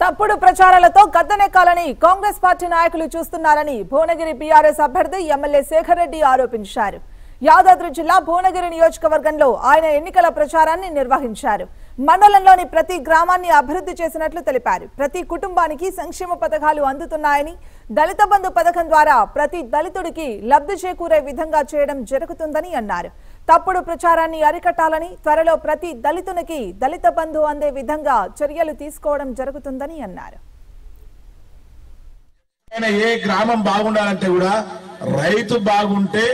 తప్పుడు ప్రచారాలతో గద్దెనెక్కాలని కాంగ్రెస్ పార్టీ నాయకులు చూస్తున్నారని భువనగిరి బీఆర్ఎస్ అభ్యర్థి ఎమ్మెల్యే శేఖర్ రెడ్డి ఆరోపించారు. యాదాద్రి జిల్లా భువనగిరి నియోజకవర్గంలో ఆయన ఎన్నికల ప్రచారాన్ని నిర్వహించారు. మండలంలోని ప్రతి గ్రామాన్ని అభివృద్ధి చేసినట్లు తెలిపారు. ప్రతి కుటుంబానికి సంక్షేమ పథకాలు అందుతున్నాయని దళిత బంధు పథకం ద్వారా ప్రతి దళితుడికి లబ్ధి చేకూరే విధంగా చేయడం జరుగుతుందని అన్నారు. తప్పుడు ప్రచారాన్ని అరికట్టాలని త్వరలో ప్రతి దళితునికి దళిత బంధు అందే విధంగా చర్యలు తీసుకోవడం జరుగుతుందని అన్నారు. ఏ గ్రామం బాగుండాలంటే కూడా రైతు బాగుంటే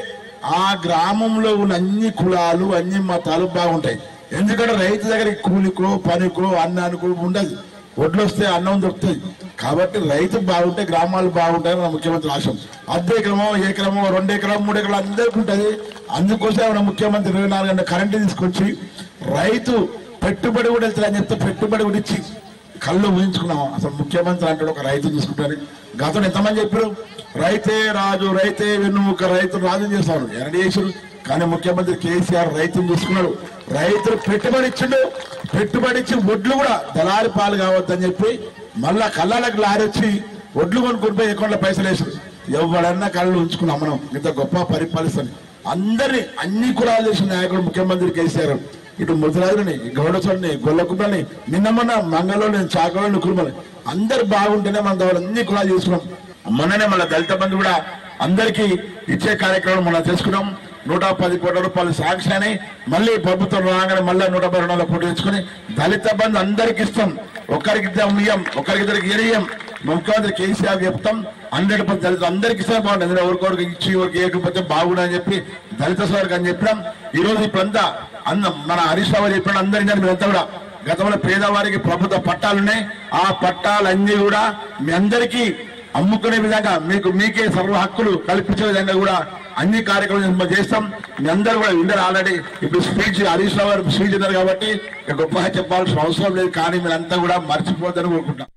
ఆ గ్రామంలో ఉన్న అన్ని కులాలు అన్ని మతాలు బాగుంటాయి. ఎందుకంటే రైతు దగ్గర కూలికో పనికో అన్నానికో ఉండదు. వడ్లు వస్తే అన్నం దొరుకుతుంది కాబట్టి రైతు బాగుంటే గ్రామాలు బాగుంటాయని మన ముఖ్యమంత్రి ఆశం. అర్ధ ఎకరమో ఎకరమో రెండు ఎకరం మూడు ఎకరం అందరికీ ఉంటుంది. అందుకోసం మన ముఖ్యమంత్రి ఇరవై నాలుగు గంటల కరెంటు తీసుకొచ్చి రైతు పెట్టుబడి కూడా వెళ్తారని చెప్తే పెట్టుబడి కూడా ఇచ్చి కళ్ళు ఊహించుకున్నాం. అసలు ముఖ్యమంత్రి అంటాడు ఒక రైతు తీసుకుంటారు గతంలో ఎంతమంది చెప్పారు? రైతే రాజు రైతే వెన్నుముక రైతు రాజు చేస్తాను ఎరడి చేసారు కానీ ముఖ్యమంత్రి కేసీఆర్ రైతుని చూసుకున్నాడు. రైతులు పెట్టుబడి ఇచ్చిండు. పెట్టుబడి ఇచ్చి ఒడ్లు కూడా దళారి పాలు కావద్దని చెప్పి మళ్ళా కళ్ళలకు లారీ వచ్చి ఒడ్లు కొనుక్కొని పోయి అకౌంట్లో పైసలు వేసారు. ఎవడన్నా కళ్ళు ఉంచుకున్నాం మనం. ఇంత గొప్ప పరిపాలిస్తాను అందరినీ అన్ని కులాలు చేసిన నాయకుడు ముఖ్యమంత్రి కేసీఆర్. ఇటు ముద్రాజుని గౌడచోడిని గొల్లకుమ్మని నిన్న మొన్న మంగళని చాకలోని కురుమని అందరు బాగుంటేనే మన దగ్గర అన్ని కులాలు చేసుకున్నాం. మొన్ననే మన దళిత బంధు కూడా అందరికీ ఇచ్చే కార్యక్రమం మనం చేసుకున్నాం. నూట పది కోట్ల రూపాయలు శాంక్షన్ అని మళ్ళీ ప్రభుత్వం రాగానే మళ్ళీ నూట పది రెండు కోట్లు తెచ్చుకుని దళిత బంధు అందరికి ఇస్తాం. ఒక్కరికి ఇద్దాం ఇయ్యం ఒకరికి ఇద్దరికి ముఖ్యమంత్రి కేసీఆర్ చెప్తాం హండ్రెడ్ పర్సెంట్ దళిత అందరికి ఇస్తే. బాగుంటుంది ఎందుకంటే ఇచ్చి ఎవరికి ఏకపోతే బాగుండని చెప్పి దళిత సోదరికి అని చెప్పినాం. ఈ రోజు ఇప్పుడంతా అన్న మన హరీష్ రావు చెప్పిన అందరినీ మీరంతా కూడా గతంలో పేదవారికి ప్రభుత్వ పట్టాలున్నాయి ఆ పట్టాలన్నీ కూడా మీ అందరికీ అమ్ముకునే విధంగా మీకు మీకే సర్వ హక్కులు కల్పించే విధంగా కూడా అన్ని కార్యక్రమాలు చేస్తాం. మీ అందరూ కూడా విన్నారు ఆల్రెడీ. ఇప్పుడు స్పీచ్ హరీష్ రావు గారు స్పీచ్ ఉన్నారు కాబట్టి గొప్పగా చెప్పాల్సిన అవసరం లేదు. కానీ మీరంతా కూడా మర్చిపోద్దని కోరుకుంటాం